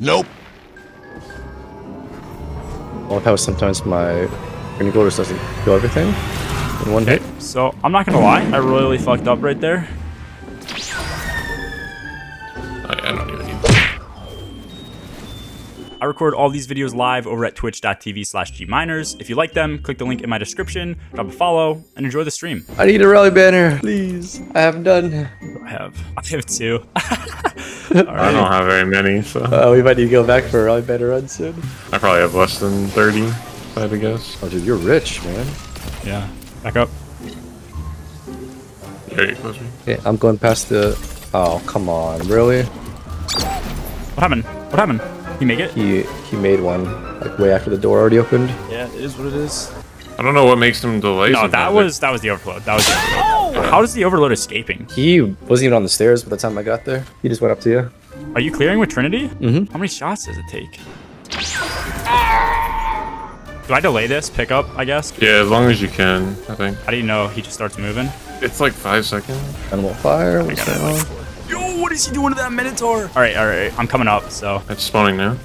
Nope. I love how sometimes my Green just doesn't kill everything in one hit. So I'm not gonna lie, I really fucked up right there. I, I don't even need. I record all these videos live over at twitch.tv slash gmeiners. If you like them, click the link in my description, drop a follow, and enjoy the stream. I need a rally banner, please. I haven't done. I have. I have two. I don't have very many, so Uh, we might need to go back for a better run soon. I probably have less than 30, if I had to guess. Oh, dude, you're rich, man. Yeah. Back up. Very close to. Okay, I'm going past the. Oh, come on, really? What happened? What happened? You make it? He he made one like way after the door already opened. Yeah, it is what it is. I don't know what makes them delay. No, that sometimes. was that was the overload. That was the overload. How does the overload escaping? He wasn't even on the stairs by the time I got there. He just went up to you. Are you clearing with Trinity? Mhm. How many shots does it take? Do I delay this pickup, I guess? Yeah, as long as you can, I think. How do you know he just starts moving? It's like five seconds. Animal fire. What's got it, going like, on? Yo, what is he doing to that Minotaur? All right, all right, I'm coming up, so It's spawning now.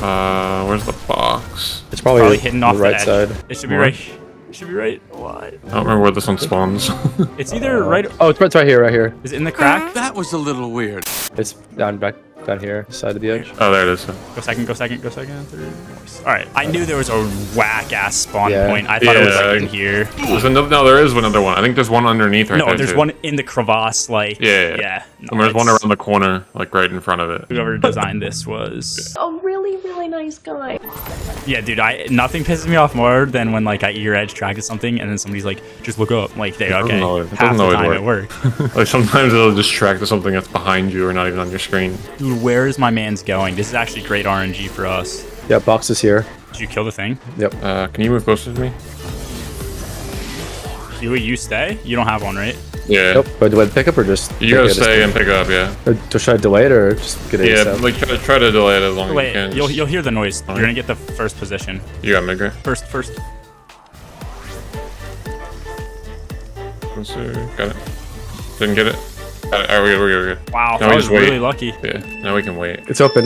Uh, where's the box? It's probably, probably hitting off the right edge. side. It should be What? right. It should be right. What? I don't remember where this one spawns. It's either right. Oh, oh, it's right, it's right here, right here. Is it in the crack? Mm-hmm. That was a little weird. It's down back down here, side of the edge. oh, there it is. Go second. Go second. Go second. Third. All right. I knew there was a whack ass spawn Yeah. point. I thought it was Yeah. like in here. There's another, no, there is another one. I think there's one underneath right No, there. there's too. one in the crevasse. Like Yeah, yeah. yeah. No, And there's one around the corner, like right in front of it. Whoever designed this was a really, really nice guy. yeah, dude. I nothing pisses me off more than when like I eager edge track of something and then somebody's like, just look up. Like they doesn't okay. always- it Half doesn't the time it worked. Like sometimes it'll just track to something that's behind you or not even on your screen. Dude, where is my man's going? This is actually great RNG for us. Yeah, box is here. Did you kill the thing? Yep. Uh, can you move closer to me? You you stay? You don't have one, right? Yeah. Nope. But do I pick up or just? You gotta stay and pick up, yeah. Or Just try to delay it or just get it? Yeah, ASAP? like try, try to delay it as long as you can. you'll you'll hear the noise. You're gonna get the first position. You got mid right? First first. Closer. Got it. Didn't get it. Got it. Alright, we're good, we're good, we're good. Wow, Now that we was wait. really lucky. Yeah, now we can wait. It's open.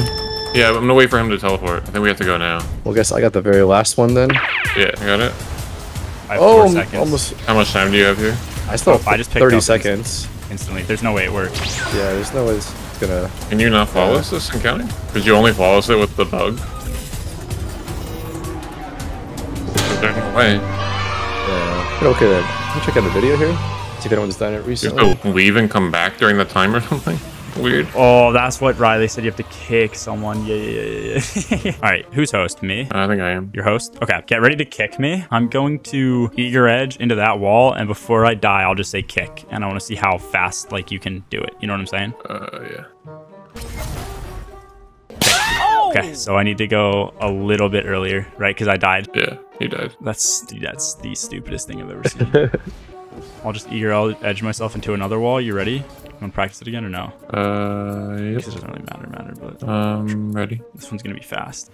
Yeah, I'm gonna wait for him to teleport. I think we have to go now. Well, I guess I got the very last one then. Yeah, I got it. I have Oh, four seconds. almost. How much time do you have here? I still oh, have I just picked 30 up- seconds. instantly. There's no way it works. Yeah, there's no way it's gonna. Can you not flawless this in counting? Because you only flawless it with the bug. There's no way. Yeah. But okay then. Can you check out the video here? See if anyone's done it You have recently. to leave and come back during the time or something? Weird. Oh, that's what Riley said. You have to kick someone. Yeah, yeah, yeah, yeah. All right, who's host? Me. I think I am. Your host? Okay, get ready to kick me. I'm going to eager edge into that wall, and before I die, I'll just say kick, and I want to see how fast like you can do it. You know what I'm saying? Uh, yeah. Okay, so I need to go a little bit earlier, right? Because I died. Yeah, he died. That's dude, that's the stupidest thing I've ever seen. I'll just eager edge myself into another wall. You ready? Want to practice it again or no? Uh, I yep. guess it doesn't really matter, matter, but Um, ready? this one's gonna be fast.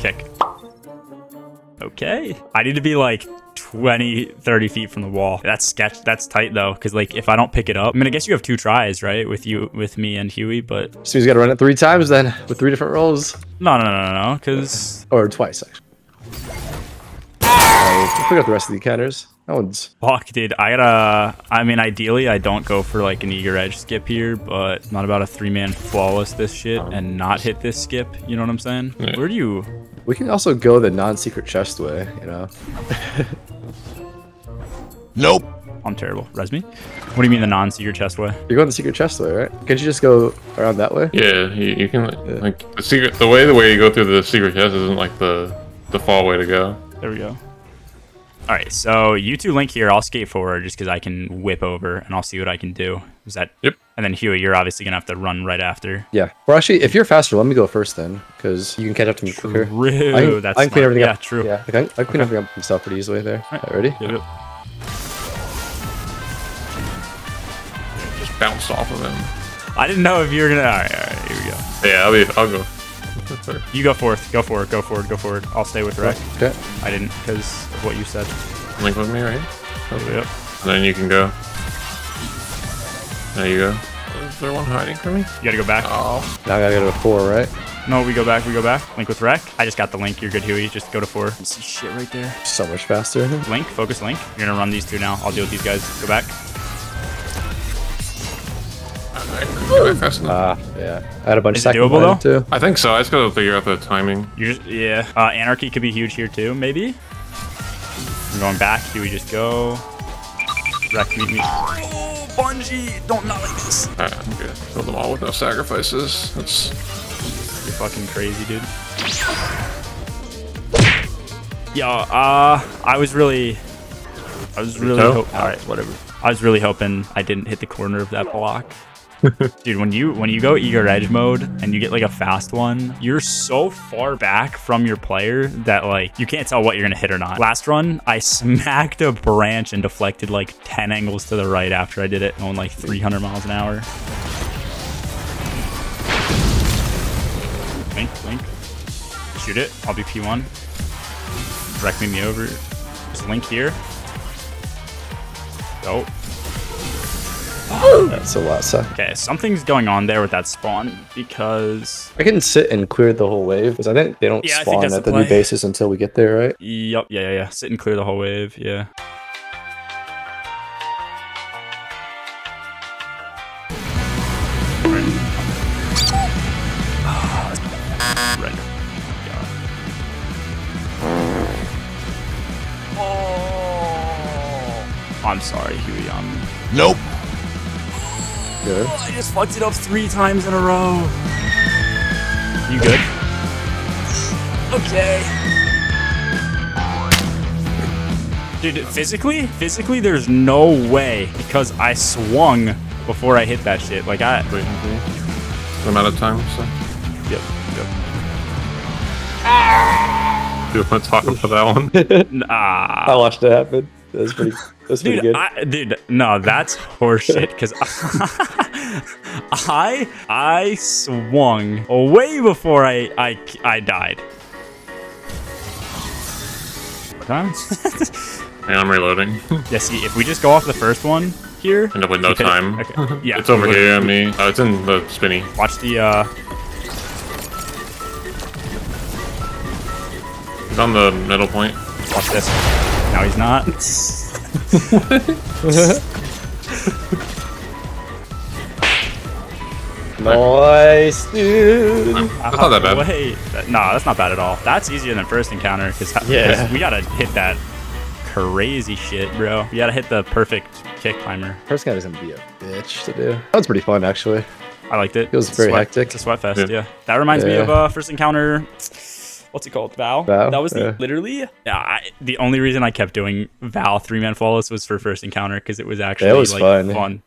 Kick. Okay. I need to be like 20, 30 feet from the wall. That's sketch. That's tight though, because like if I don't pick it up, I mean, I guess you have two tries, right? With you, with me and Huey, but So he's got to run it three times then, with three different rolls, no, no, no, no, no, because or twice actually. We'll pick up the rest of the encounters. That one's. fuck, dude. I gotta. I mean, ideally, I don't go for like an eager edge skip here, but I'm not about a three man flawless this shit and not hit this skip. You know what I'm saying? Yeah. Where do you? We can also go the non-secret chest way, you know. Nope. I'm terrible. Res me. What do you mean the non-secret chest way? You're going the secret chest way, right? Can't you just go around that way? Yeah, you, you can like the secret. The way the way you go through the secret chest isn't like the the fall way to go. There we go. All right, so you two link here. I'll skate forward just because I can whip over and I'll see what I can do. Is that? Yep. And then Huey, you're obviously gonna have to run right after. Yeah. Or actually, if you're faster, let me go first then, because you can catch up to me quicker. True. I can, That's I can clean everything yeah, up. true. Yeah, I can, I can clean everything up myself pretty easily there. All Alright, ready? Yep, yep. Just bounce off of him. I didn't know if you were gonna. All right, all right. Here we go. Yeah, I'll be. I'll go. You go forth. Go forward. Go forward. Go forward. I'll stay with Rec. Okay. I didn't because of what you said. Link with me, right? Oh, yep. And then you can go. There you go. Is there one hiding from me? You gotta go back. Oh. Now I gotta go to four, right? No, we go back. We go back. Link with Wreck. I just got the Link. You're good, Huey. Just go to four. You see shit right there. So much faster. Link, focus Link. You're gonna run these two now. I'll deal with these guys. Go back. Go back fast enough. Ah, yeah. I had a bunch Is of it doable, sacrifices too. I think so. I just gotta figure out the timing. You just yeah. Uh, Anarchy could be huge here too. Maybe. I'm going back. Do we just go. Wreck, meet me. Oh, Bungie! Don't not like this. Alright, I'm good. Kill them all with no sacrifices. That's You're fucking crazy, dude. Yo, uh, I was really, I was really, toe? all right, whatever. I was really hoping I didn't hit the corner of that block. Dude, when you when you go eager edge mode and you get like a fast one, you're so far back from your player that like you can't tell what you're gonna hit or not. Last run, I smacked a branch and deflected like 10 angles to the right after I did it, going like 300 miles an hour. Link, link. Shoot it. I'll be P1. Wreck me over. Just link here. Go. That's a lot. So Okay, something's going on there with that spawn because. I can sit and clear the whole wave because I think they don't Yeah, spawn at the the new bases until we get there, right? Yup, yeah, yeah, yeah. Sit and clear the whole wave, yeah. Right. God. Oh. I'm sorry, Huey. I'm. Nope. Good. Oh, I just fucked it up three times in a row. You good? Okay. Dude, physically, physically, there's no way because I swung before I hit that shit. Like I, wait and see. The amount of time, so. yep, yep Do you want to talk about that one? Nah, I watched it happen. That was pretty. That was pretty dude, good. I, dude, no, that's horseshit. Because I, I swung way before I, I, I died. What time? I'm reloading. Yeah, see, if we just go off the first one here, End up with no keep time. Okay. Yeah, It's over here literally- on me. Oh, it's in the spinny. Watch the. uh It's on the middle point. Watch this. Now he's not. nice, dude. That's not that bad. Wait, that, nah, that's not bad at all. That's easier than first encounter because Yeah. we gotta hit that crazy shit, bro. We gotta hit the perfect kick climber. First guy is gonna be a bitch to do. That was pretty fun, actually. I liked it. Feels It's very sweat- hectic. It's a sweat fest. Yeah. Yeah, that reminds me of uh, first encounter. What's it called? Val. Val, That was the yeah. literally. Yeah, I, the only reason I kept doing Val three man flawless was for first encounter because it was actually That was like fun. fun.